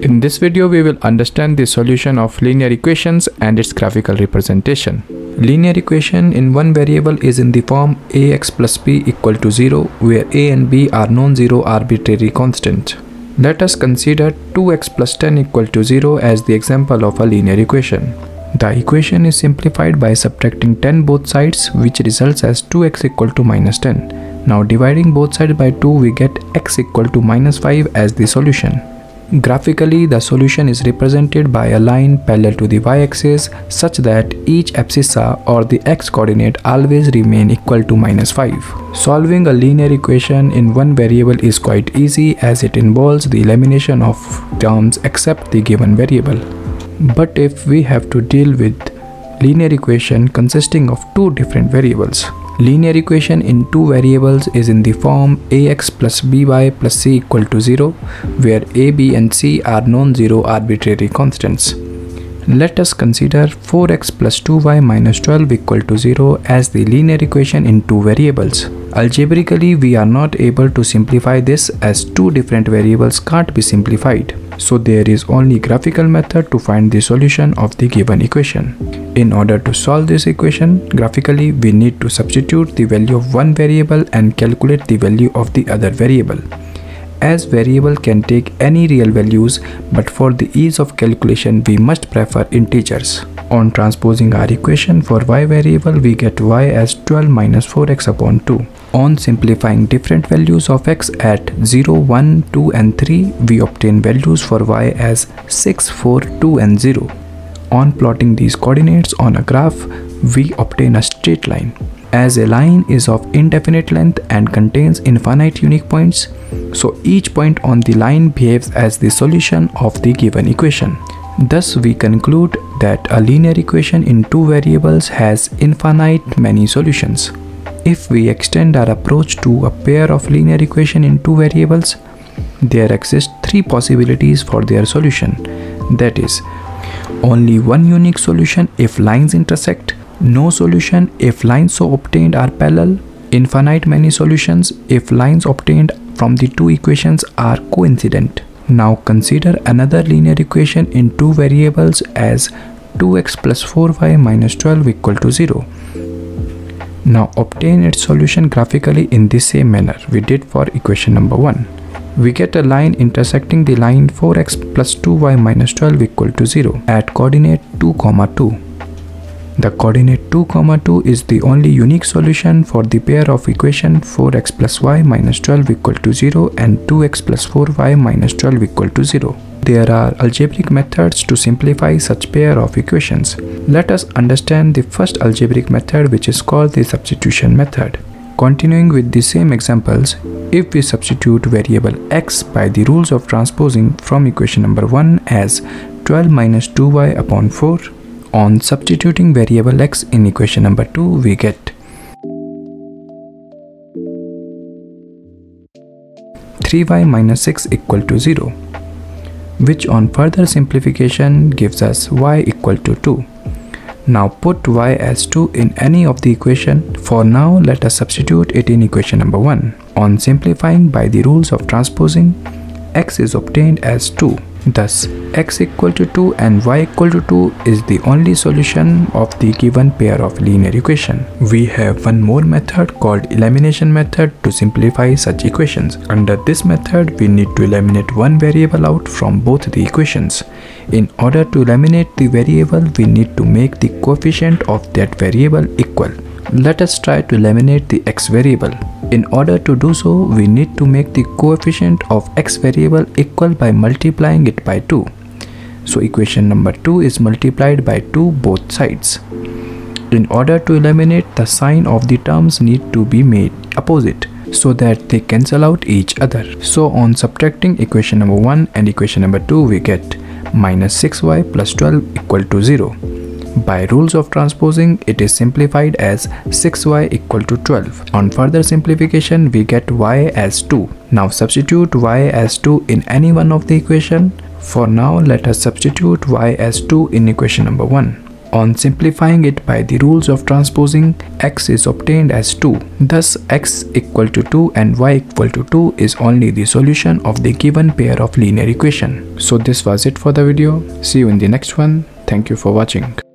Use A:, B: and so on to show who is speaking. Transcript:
A: In this video, we will understand the solution of linear equations and its graphical representation. Linear equation in one variable is in the form ax plus b equal to 0 where a and b are non-zero arbitrary constant. Let us consider 2x plus 10 equal to 0 as the example of a linear equation. The equation is simplified by subtracting 10 both sides which results as 2x equal to minus 10. Now dividing both sides by 2 we get x equal to minus 5 as the solution. Graphically, the solution is represented by a line parallel to the y-axis such that each abscissa or the x-coordinate always remain equal to minus 5. Solving a linear equation in one variable is quite easy as it involves the elimination of terms except the given variable. But if we have to deal with linear equation consisting of two different variables, Linear equation in two variables is in the form ax plus by plus c equal to 0 where a, b and c are non-zero arbitrary constants. Let us consider 4x plus 2y minus 12 equal to 0 as the linear equation in two variables. Algebraically, we are not able to simplify this as two different variables can't be simplified. So there is only graphical method to find the solution of the given equation. In order to solve this equation graphically, we need to substitute the value of one variable and calculate the value of the other variable. As variable can take any real values, but for the ease of calculation, we must prefer integers. On transposing our equation for y variable, we get y as 12 minus 4x upon 2. On simplifying different values of x at 0, 1, 2 and 3, we obtain values for y as 6, 4, 2 and 0. On plotting these coordinates on a graph, we obtain a straight line. As a line is of indefinite length and contains infinite unique points, so each point on the line behaves as the solution of the given equation. Thus, we conclude that a linear equation in two variables has infinite many solutions. If we extend our approach to a pair of linear equation in two variables, there exist three possibilities for their solution. That is, only one unique solution if lines intersect, no solution if lines so obtained are parallel, infinite many solutions if lines obtained from the two equations are coincident. Now consider another linear equation in two variables as 2x plus 4y minus 12 equal to 0. Now obtain its solution graphically in the same manner we did for equation number 1. We get a line intersecting the line 4x plus 2y minus 12 equal to 0 at coordinate 2, comma 2. The coordinate 2, comma 2 is the only unique solution for the pair of equation 4x plus y minus 12 equal to 0 and 2x plus 4y minus 12 equal to 0. There are algebraic methods to simplify such pair of equations. Let us understand the first algebraic method which is called the substitution method. Continuing with the same examples, if we substitute variable x by the rules of transposing from equation number 1 as 12 minus 2y upon 4, on substituting variable x in equation number 2 we get 3y minus 6 equal to 0 which on further simplification gives us y equal to 2. Now put y as 2 in any of the equation. For now, let us substitute it in equation number 1. On simplifying by the rules of transposing, x is obtained as 2 Thus, x equal to 2 and y equal to 2 is the only solution of the given pair of linear equation. We have one more method called elimination method to simplify such equations. Under this method, we need to eliminate one variable out from both the equations. In order to eliminate the variable, we need to make the coefficient of that variable equal. Let us try to eliminate the x variable. In order to do so, we need to make the coefficient of x variable equal by multiplying it by 2. So equation number 2 is multiplied by 2 both sides. In order to eliminate, the sign of the terms need to be made opposite so that they cancel out each other. So on subtracting equation number 1 and equation number 2 we get minus 6y plus 12 equal to 0. By rules of transposing, it is simplified as 6y equal to 12. On further simplification, we get y as 2. Now substitute y as 2 in any one of the equation. For now, let us substitute y as 2 in equation number 1. On simplifying it by the rules of transposing, x is obtained as 2. Thus x equal to 2 and y equal to 2 is only the solution of the given pair of linear equation. So this was it for the video. See you in the next one. Thank you for watching.